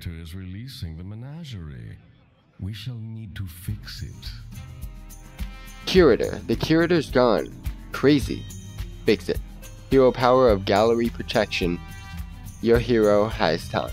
curator is releasing the menagerie. We shall need to fix it. Curator. The curator's gone. Crazy. Fix it. Hero power of gallery protection. Your hero has time.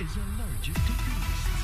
Is allergic to beasts.